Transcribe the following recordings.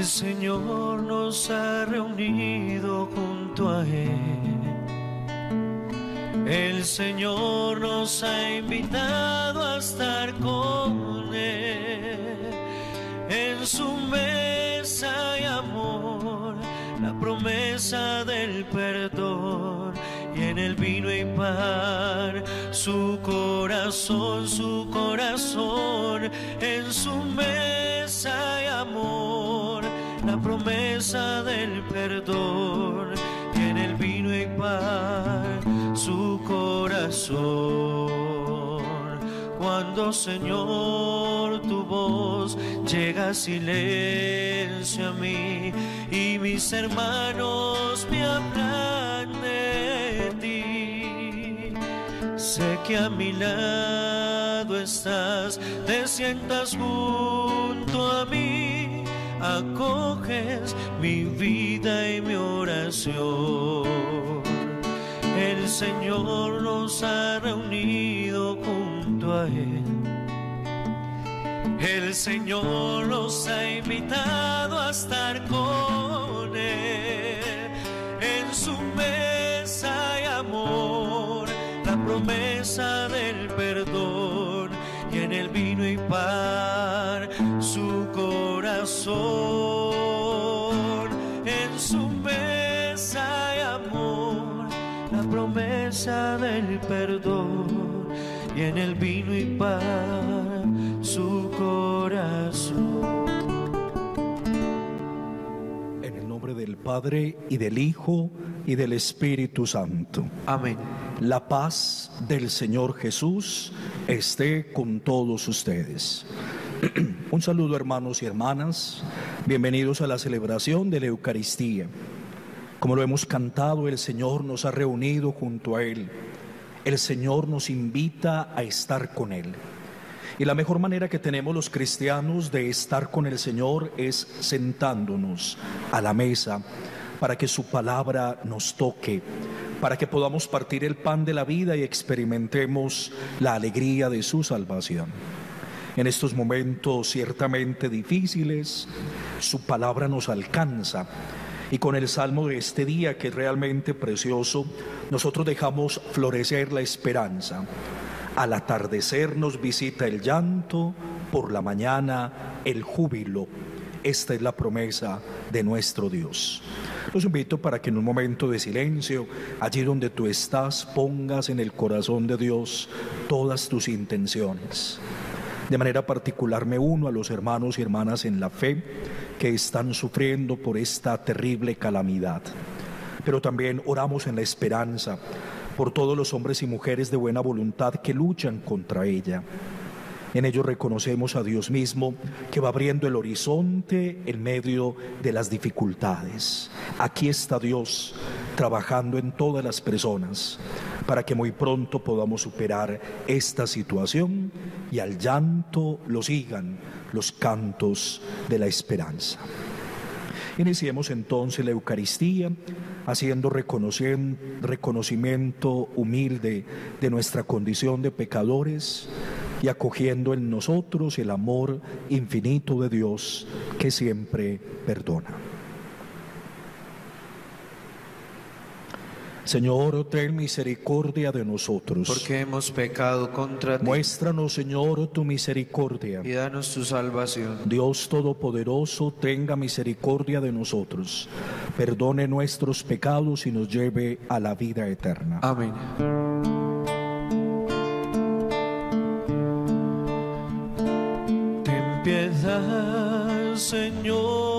El Señor nos ha reunido junto a Él. El Señor nos ha invitado a estar con Él. En su mesa hay amor, la promesa del perdón. Y en el vino y pan, su corazón, su corazón. En su mesa hay amor, del perdón. En el vino y pan, su corazón. Cuando Señor tu voz llega silencio a mí y mis hermanos me hablan de ti. Sé que a mi lado estás, te sientas junto a mí, acoges mi vida y mi oración. El Señor nos ha reunido junto a Él. El Señor nos ha invitado a estar con Él. En su mesa hay amor, la promesa del perdón y en el vino y su corazón. En su mesa hay amor, la promesa del perdón y en el vino y pan su corazón. En el nombre del Padre y del Hijo y del Espíritu Santo. Amén. La paz del Señor Jesús esté con todos ustedes. Un saludo hermanos y hermanas. Bienvenidos a la celebración de la Eucaristía. Como lo hemos cantado, el Señor nos ha reunido junto a Él. El Señor nos invita a estar con Él. Y la mejor manera que tenemos los cristianos de estar con el Señor es sentándonos a la mesa para que su palabra nos toque, para que podamos partir el pan de la vida y experimentemos la alegría de su salvación. En estos momentos ciertamente difíciles, su palabra nos alcanza. Y con el salmo de este día, que es realmente precioso, nosotros dejamos florecer la esperanza. Al atardecer nos visita el llanto, por la mañana el júbilo. Esta es la promesa de nuestro Dios. Los invito para que en un momento de silencio, allí donde tú estás, pongas en el corazón de Dios todas tus intenciones. De manera particular me uno a los hermanos y hermanas en la fe que están sufriendo por esta terrible calamidad. Pero también oramos en la esperanza por todos los hombres y mujeres de buena voluntad que luchan contra ella. En ello reconocemos a Dios mismo que va abriendo el horizonte en medio de las dificultades. Aquí está Dios trabajando en todas las personas para que muy pronto podamos superar esta situación y al llanto lo sigan los cantos de la esperanza. Iniciemos entonces la Eucaristía haciendo reconocimiento humilde de nuestra condición de pecadores y acogiendo en nosotros el amor infinito de Dios que siempre perdona. Señor, ten misericordia de nosotros. Porque hemos pecado contra ti. Muéstranos, Señor, tu misericordia. Y danos tu salvación. Dios Todopoderoso, tenga misericordia de nosotros. Perdone nuestros pecados y nos lleve a la vida eterna. Amén. Ten piedad, Señor,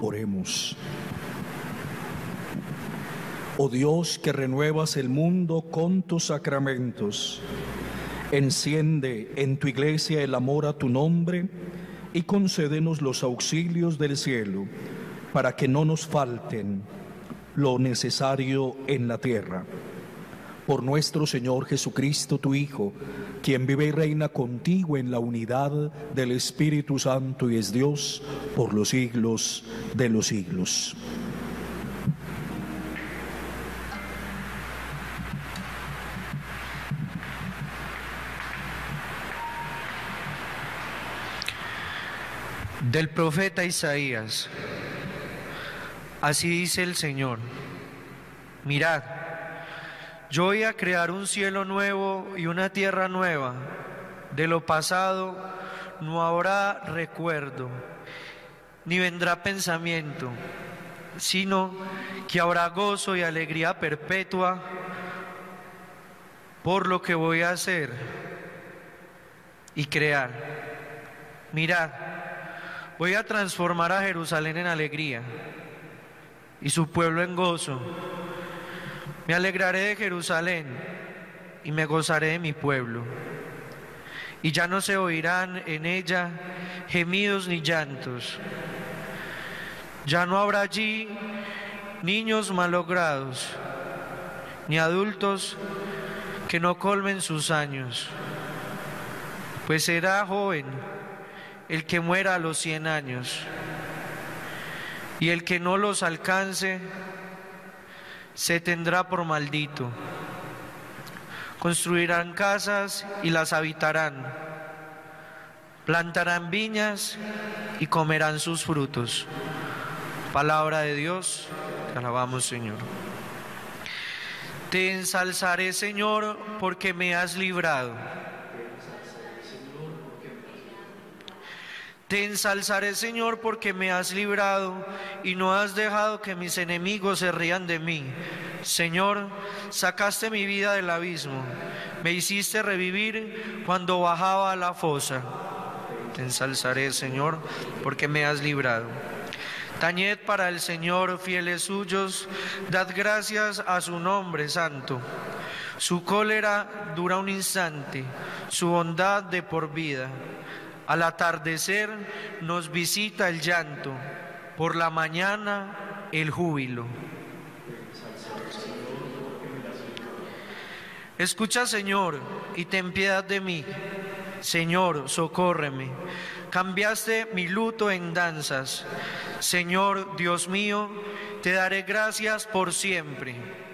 Oremos. Oh Dios que renuevas el mundo con tus sacramentos, enciende en tu iglesia el amor a tu nombre y concédenos los auxilios del cielo para que no nos falten lo necesario en la tierra. Por nuestro Señor Jesucristo, tu Hijo, quien vive y reina contigo en la unidad del Espíritu Santo y es Dios por los siglos de los siglos. Del profeta Isaías. Así dice el Señor. Mirad, yo voy a crear un cielo nuevo y una tierra nueva. De lo pasado no habrá recuerdo, ni vendrá pensamiento, sino que habrá gozo y alegría perpetua por lo que voy a hacer y crear. Mirad, Voy a transformar a Jerusalén en alegría y su pueblo en gozo. Me alegraré de Jerusalén y me gozaré de mi pueblo. Y ya no se oirán en ella gemidos ni llantos. Ya no habrá allí niños malogrados, ni adultos que no colmen sus años, pues será joven el que muera a los cien años, y el que no los alcance se tendrá por maldito. Construirán casas y las habitarán, plantarán viñas y comerán sus frutos. Palabra de Dios, te alabamos Señor. Te ensalzaré Señor porque me has librado Te ensalzaré, Señor, porque me has librado y no has dejado que mis enemigos se rían de mí. Señor, sacaste mi vida del abismo, me hiciste revivir cuando bajaba a la fosa. Te ensalzaré, Señor, porque me has librado. Tañed para el Señor, fieles suyos, dad gracias a su nombre santo. Su cólera dura un instante, su bondad de por vida. Al atardecer nos visita el llanto, por la mañana el júbilo. Escucha, Señor, y ten piedad de mí. Señor, socórreme. Cambiaste mi luto en danzas. Señor, Dios mío, te daré gracias por siempre.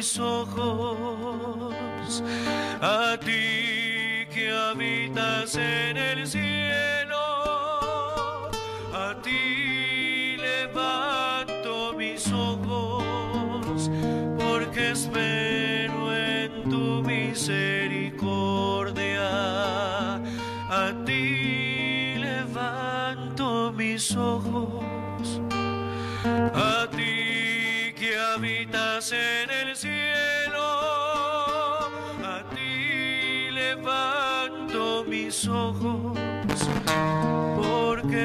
Mis ojos, a ti que habitas en el cielo, a ti levanto mis ojos, porque espero en tu misericordia. A ti levanto mis ojos a ti que habitas en el cielo,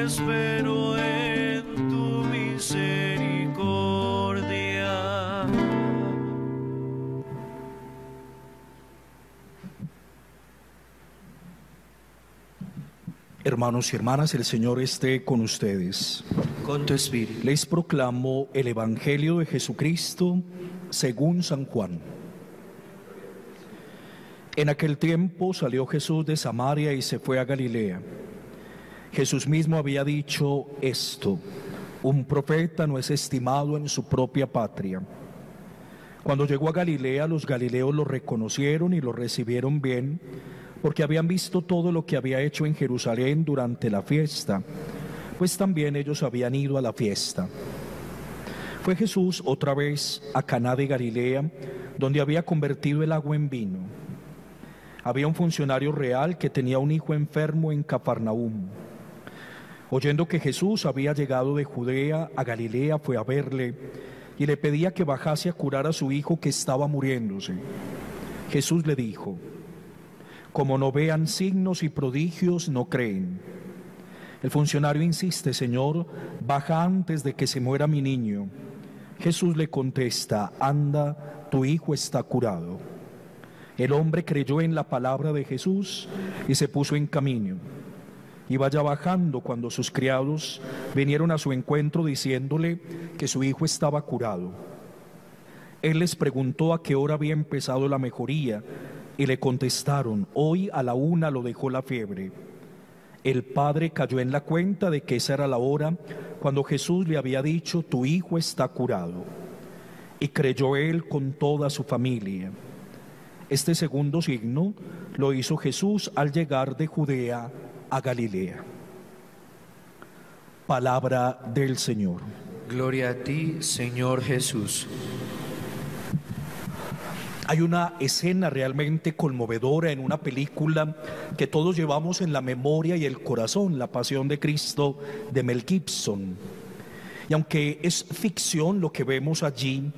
espero en tu misericordia. Hermanos y hermanas, el Señor esté con ustedes. Con tu espíritu. Les proclamo el Evangelio de Jesucristo según San Juan. En aquel tiempo salió Jesús de Samaria y se fue a Galilea. Jesús mismo había dicho esto, un profeta no es estimado en su propia patria. Cuando llegó a Galilea, los galileos lo reconocieron y lo recibieron bien, porque habían visto todo lo que había hecho en Jerusalén durante la fiesta pues también ellos habían ido a la fiesta. Fue Jesús otra vez a Caná de Galilea, donde había convertido el agua en vino. Había un funcionario real que tenía un hijo enfermo en Cafarnaúm. Oyendo que Jesús había llegado de Judea a Galilea, fue a verle y le pedía que bajase a curar a su hijo que estaba muriéndose. Jesús le dijo, como no vean signos y prodigios, no creen. El funcionario insiste, Señor, baja antes de que se muera mi niño. Jesús le contesta, anda, tu hijo está curado. El hombre creyó en la palabra de Jesús y se puso en camino. Iba ya bajando cuando sus criados vinieron a su encuentro diciéndole que su hijo estaba curado. Él les preguntó a qué hora había empezado la mejoría y le contestaron, hoy a la una lo dejó la fiebre. El padre cayó en la cuenta de que esa era la hora cuando Jesús le había dicho, tu hijo está curado. Y creyó él con toda su familia. Este segundo signo lo hizo Jesús al llegar de Judea a Galilea. Palabra del Señor. Gloria a ti, Señor Jesús. Hay una escena realmente conmovedora en una película que todos llevamos en la memoria y el corazón, La Pasión de Cristo de Mel Gibson. Y aunque es ficción lo que vemos allí,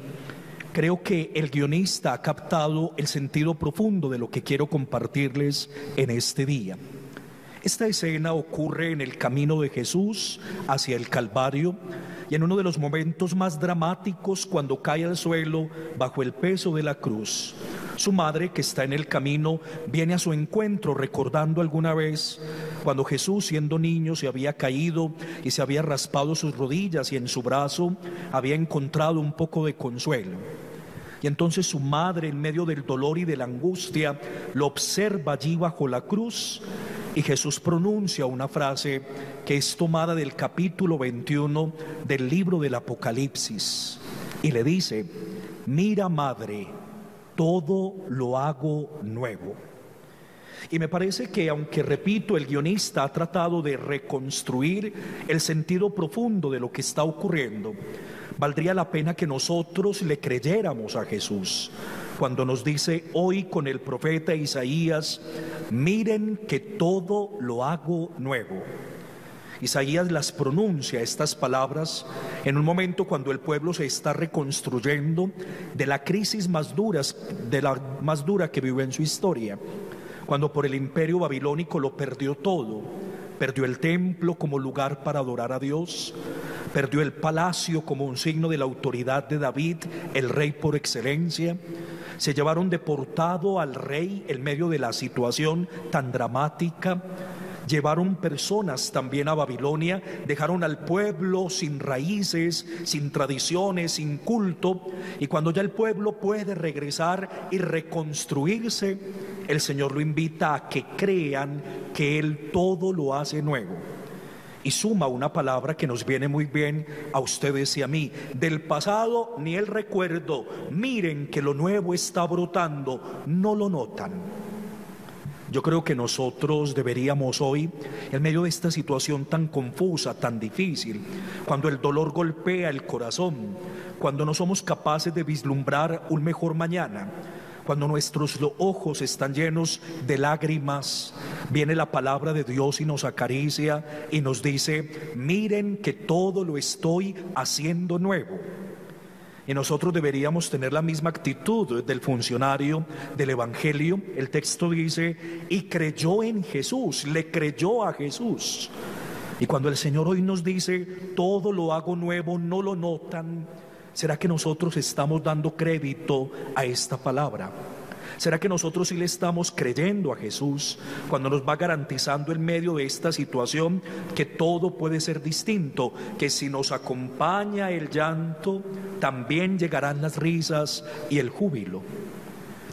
creo que el guionista ha captado el sentido profundo de lo que quiero compartirles en este día. Esta escena ocurre en el camino de Jesús hacia el Calvario y en uno de los momentos más dramáticos cuando cae al suelo bajo el peso de la cruz. Su madre, que está en el camino, viene a su encuentro recordando alguna vez cuando Jesús, siendo niño, se había caído y se había raspado sus rodillas y en su brazo había encontrado un poco de consuelo. Y entonces su madre, en medio del dolor y de la angustia, lo observa allí bajo la cruz y Jesús pronuncia una frase que es tomada del capítulo 21 del libro del Apocalipsis. Y le dice, mira madre, todo lo hago nuevo. Y me parece que aunque, repito, el guionista ha tratado de reconstruir el sentido profundo de lo que está ocurriendo, valdría la pena que nosotros le creyéramos a Jesús cuando nos dice hoy con el profeta Isaías, miren que todo lo hago nuevo. Isaías las pronuncia estas palabras en un momento cuando el pueblo se está reconstruyendo de la crisis más dura, de la más dura que vive en su historia, cuando por el imperio babilónico lo perdió todo, perdió el templo como lugar para adorar a Dios, perdió el palacio como un signo de la autoridad de David, el rey por excelencia, se llevaron deportado al rey en medio de la situación tan dramática. Llevaron personas también a Babilonia, dejaron al pueblo sin raíces, sin tradiciones, sin culto. Y cuando ya el pueblo puede regresar y reconstruirse, el Señor lo invita a que crean que Él todo lo hace nuevo y suma una palabra que nos viene muy bien a ustedes y a mí. Del pasado ni el recuerdo. Miren que lo nuevo está brotando, no lo notan. Yo creo que nosotros deberíamos hoy, en medio de esta situación tan confusa, tan difícil, cuando el dolor golpea el corazón, cuando no somos capaces de vislumbrar un mejor mañana, cuando nuestros ojos están llenos de lágrimas, viene la palabra de Dios y nos acaricia y nos dice, miren que todo lo estoy haciendo nuevo. Y nosotros deberíamos tener la misma actitud del funcionario del Evangelio. El texto dice, y creyó en Jesús, le creyó a Jesús. Y cuando el Señor hoy nos dice, todo lo hago nuevo, no lo notan, ¿Será que nosotros estamos dando crédito a esta palabra? ¿Será que nosotros sí le estamos creyendo a Jesús cuando nos va garantizando en medio de esta situación que todo puede ser distinto? Que si nos acompaña el llanto, también llegarán las risas y el júbilo.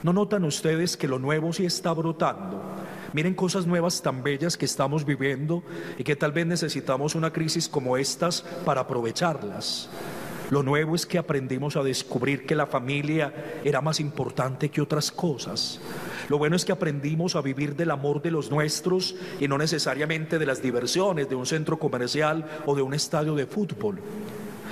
¿No notan ustedes que lo nuevo sí está brotando? Miren cosas nuevas tan bellas que estamos viviendo y que tal vez necesitamos una crisis como estas para aprovecharlas. Lo nuevo es que aprendimos a descubrir que la familia era más importante que otras cosas. Lo bueno es que aprendimos a vivir del amor de los nuestros y no necesariamente de las diversiones de un centro comercial o de un estadio de fútbol.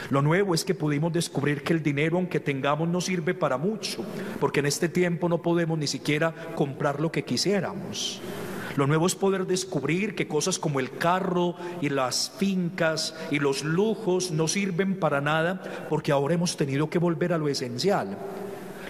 Lo nuevo es que pudimos descubrir que el dinero, aunque tengamos, no sirve para mucho, porque en este tiempo no podemos ni siquiera comprar lo que quisiéramos. Lo nuevo es poder descubrir que cosas como el carro y las fincas y los lujos no sirven para nada porque ahora hemos tenido que volver a lo esencial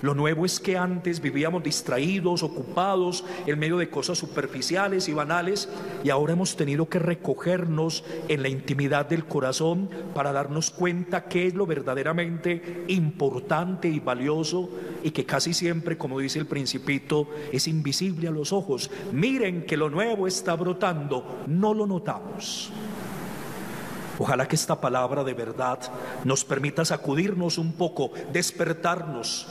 lo nuevo es que antes vivíamos distraídos, ocupados, en medio de cosas superficiales y banales, y ahora hemos tenido que recogernos en la intimidad del corazón para darnos cuenta qué es lo verdaderamente importante y valioso y que casi siempre, como dice el principito, es invisible a los ojos. Miren que lo nuevo está brotando, no lo notamos. Ojalá que esta palabra de verdad nos permita sacudirnos un poco, despertarnos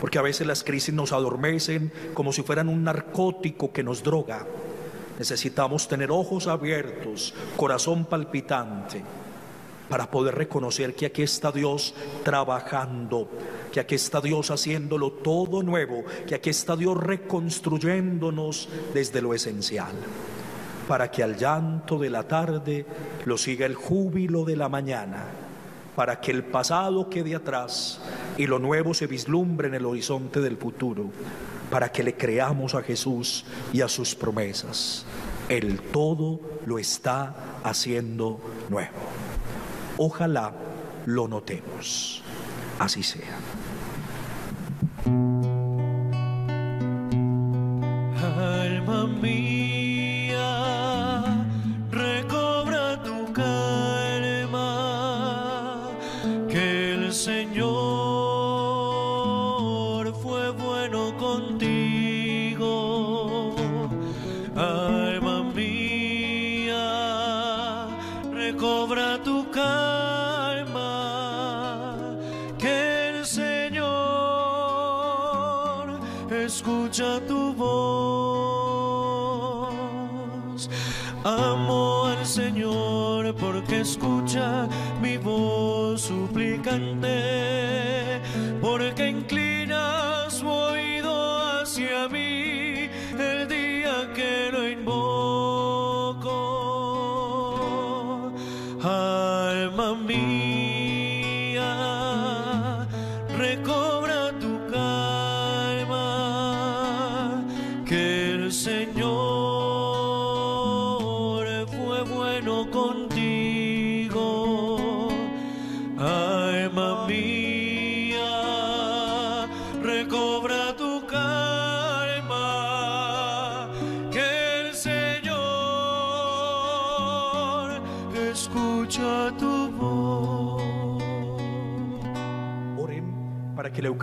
porque a veces las crisis nos adormecen como si fueran un narcótico que nos droga. Necesitamos tener ojos abiertos, corazón palpitante, para poder reconocer que aquí está Dios trabajando, que aquí está Dios haciéndolo todo nuevo, que aquí está Dios reconstruyéndonos desde lo esencial, para que al llanto de la tarde lo siga el júbilo de la mañana para que el pasado quede atrás y lo nuevo se vislumbre en el horizonte del futuro, para que le creamos a Jesús y a sus promesas. El todo lo está haciendo nuevo. Ojalá lo notemos. Así sea. Escucha mi voz suplicante, porque inclina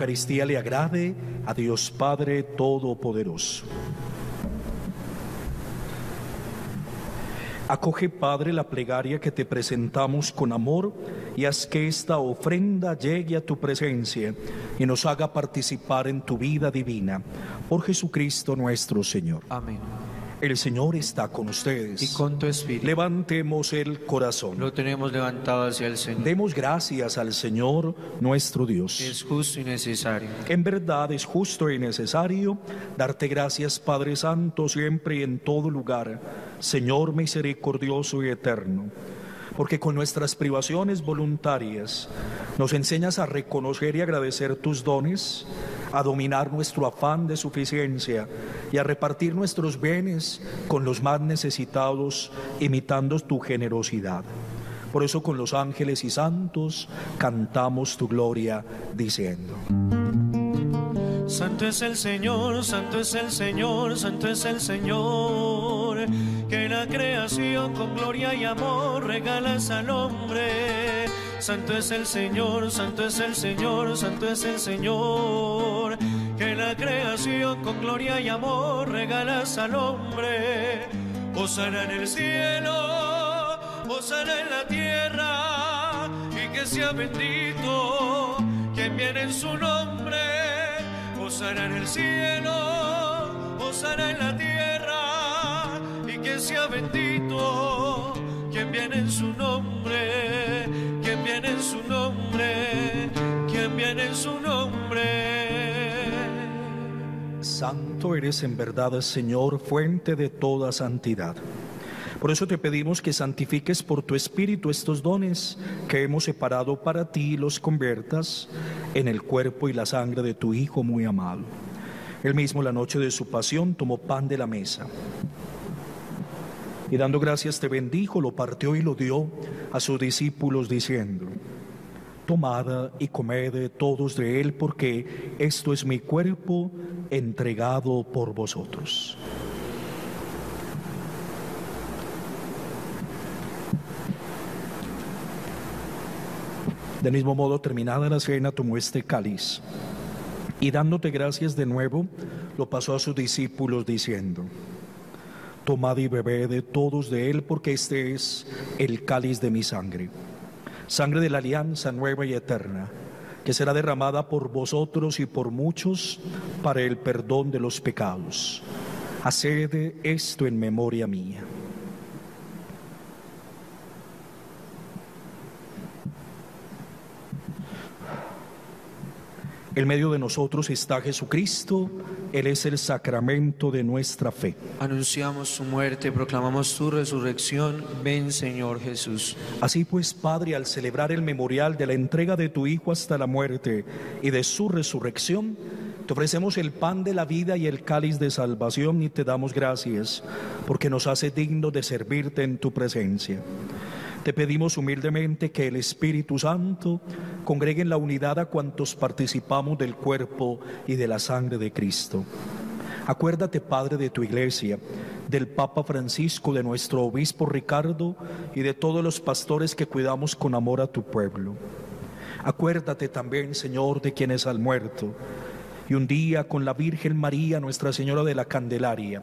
Le agrade a Dios Padre Todopoderoso. Acoge, Padre, la plegaria que te presentamos con amor y haz que esta ofrenda llegue a tu presencia y nos haga participar en tu vida divina. Por Jesucristo nuestro Señor. Amén. El Señor está con ustedes. Y con tu espíritu. Levantemos el corazón. Lo tenemos levantado hacia el Señor. Demos gracias al Señor nuestro Dios. Es justo y necesario. En verdad es justo y necesario darte gracias, Padre Santo, siempre y en todo lugar, Señor misericordioso y eterno porque con nuestras privaciones voluntarias nos enseñas a reconocer y agradecer tus dones, a dominar nuestro afán de suficiencia y a repartir nuestros bienes con los más necesitados, imitando tu generosidad. Por eso con los ángeles y santos cantamos tu gloria diciendo. Santo es el Señor, santo es el Señor, santo es el Señor, que la creación con gloria y amor regalas al hombre. Santo es el Señor, santo es el Señor, santo es el Señor, que la creación con gloria y amor regalas al hombre. Osana en el cielo, osana en la tierra, y que sea bendito quien viene en su nombre Osana en el cielo, Osana en la tierra, y que sea bendito quien viene en su nombre, viene en su nombre. tienen su nombre. Santo eres en verdad, Señor, fuente de toda santidad. Por eso te pedimos que santifiques por tu Espíritu estos dones que hemos separado para ti y los conviertas en el cuerpo y la sangre de tu Hijo muy amado. Él mismo la noche de su pasión tomó pan de la mesa y dando gracias te bendijo, lo partió y lo dio a sus discípulos diciendo, tomad y comed todos de él porque esto es mi cuerpo entregado por vosotros. Del mismo modo, terminada la cena, tomó este cáliz y dándote gracias de nuevo, lo pasó a sus discípulos diciendo, tomad y bebed de todos de él, porque este es el cáliz de mi sangre, sangre de la alianza nueva y eterna, que será derramada por vosotros y por muchos para el perdón de los pecados. Haced esto en memoria mía. En medio de nosotros está Jesucristo, Él es el sacramento de nuestra fe. Anunciamos su muerte, proclamamos su resurrección. Ven Señor Jesús. Así pues, Padre, al celebrar el memorial de la entrega de tu Hijo hasta la muerte y de su resurrección, te ofrecemos el pan de la vida y el cáliz de salvación y te damos gracias porque nos hace digno de servirte en tu presencia. Te pedimos humildemente que el Espíritu Santo congregue en la unidad a cuantos participamos del cuerpo y de la sangre de Cristo. Acuérdate, Padre, de tu iglesia, del Papa Francisco, de nuestro obispo Ricardo y de todos los pastores que cuidamos con amor a tu pueblo. Acuérdate también, Señor, de quienes han muerto. Y un día con la Virgen María, Nuestra Señora de la Candelaria,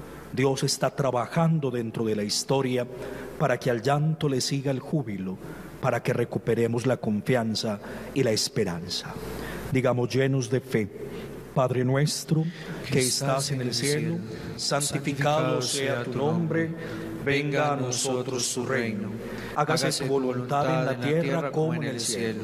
Dios está trabajando dentro de la historia para que al llanto le siga el júbilo, para que recuperemos la confianza y la esperanza. Digamos llenos de fe, Padre nuestro que estás en el cielo, santificado sea tu nombre, venga a nosotros tu reino, hágase tu voluntad en la tierra como en el cielo.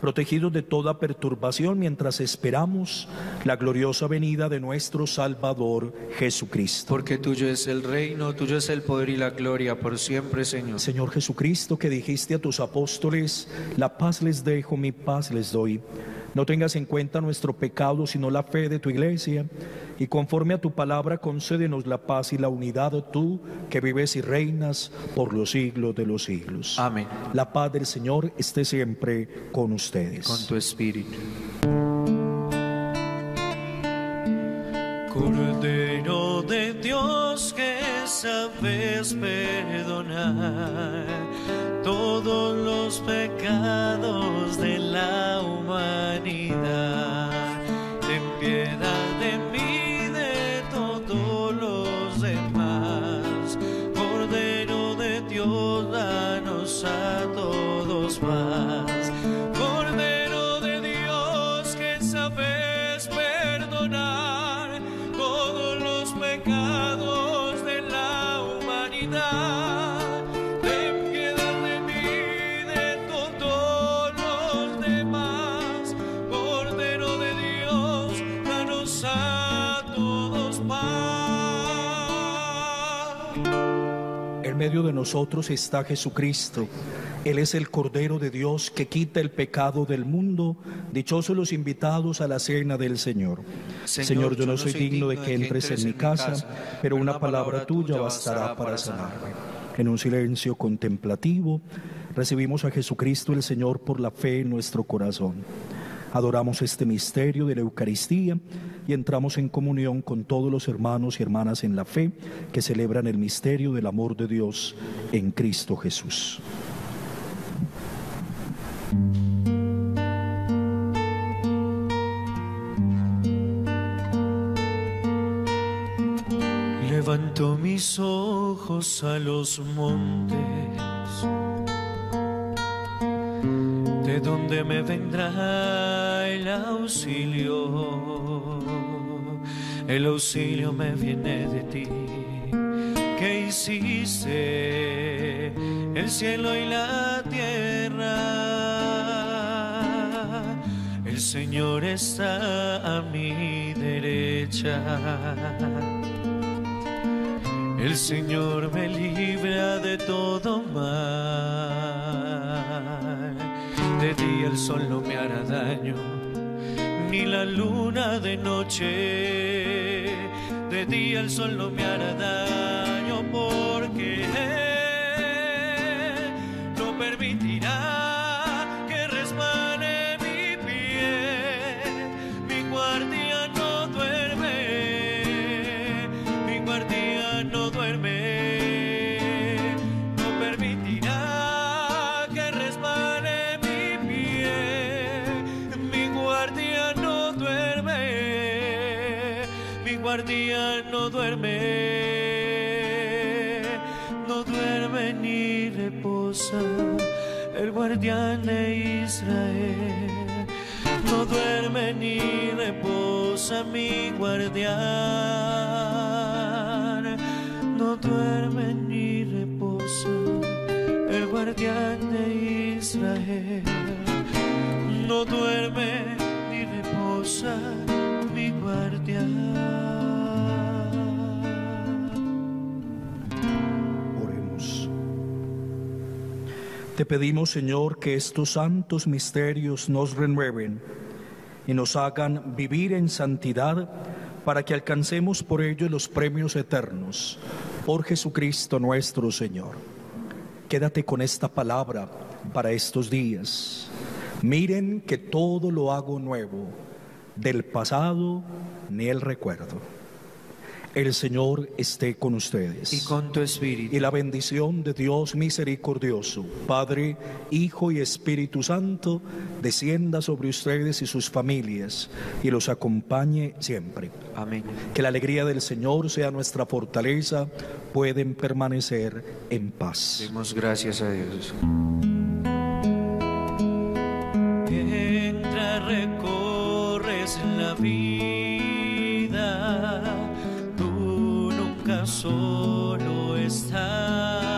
protegidos de toda perturbación mientras esperamos la gloriosa venida de nuestro Salvador Jesucristo. Porque tuyo es el reino, tuyo es el poder y la gloria por siempre, Señor. Señor Jesucristo, que dijiste a tus apóstoles, la paz les dejo, mi paz les doy. No tengas en cuenta nuestro pecado, sino la fe de tu iglesia. Y conforme a tu palabra, concédenos la paz y la unidad, tú que vives y reinas por los siglos de los siglos. Amén. La paz del Señor esté siempre con ustedes. Con tu espíritu. Cordero de Dios que sabes perdonar todos los pecados de la humanidad. Medio de nosotros está Jesucristo. Él es el Cordero de Dios que quita el pecado del mundo. Dichosos los invitados a la cena del Señor. Señor, yo no soy digno de que entres en mi casa, pero una palabra tuya bastará para sanarme. En un silencio contemplativo, recibimos a Jesucristo el Señor por la fe en nuestro corazón. Adoramos este misterio de la Eucaristía y entramos en comunión con todos los hermanos y hermanas en la fe que celebran el misterio del amor de Dios en Cristo Jesús. Levanto mis ojos a los montes, de donde me vendrá el auxilio. El auxilio me viene de ti, que hiciste el cielo y la tierra. El Señor está a mi derecha el Señor me libra de todo mal. De día el sol no me hará daño, ni la luna de noche. De día el sol no me hará daño porque no permitirá mi guardia no duerme, no duerme ni reposa. El guardián de Israel no duerme ni reposa mi guardián, no duerme ni reposa. El guardián de Israel, no duerme ni reposa. guardián. Oremos. Te pedimos, Señor, que estos santos misterios nos renueven y nos hagan vivir en santidad para que alcancemos por ellos los premios eternos. Por Jesucristo nuestro Señor. Quédate con esta palabra para estos días. Miren que todo lo hago nuevo, del pasado ni el recuerdo. El Señor esté con ustedes. Y con tu espíritu. Y la bendición de Dios misericordioso, Padre, Hijo y Espíritu Santo, descienda sobre ustedes y sus familias y los acompañe siempre. Amén. Que la alegría del Señor sea nuestra fortaleza, pueden permanecer en paz. Demos gracias a Dios. La vida, tú nunca solo estás.